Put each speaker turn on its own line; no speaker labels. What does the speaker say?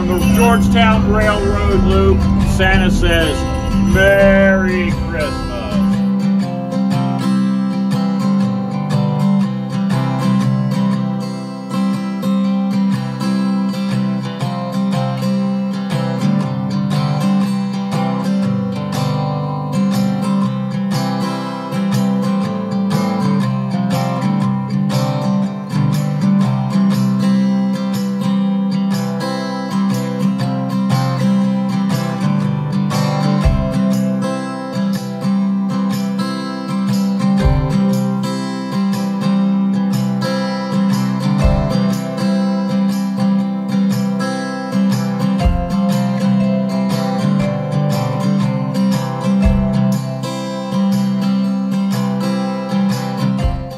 From the Georgetown Railroad Loop, Santa says, Merry Christmas.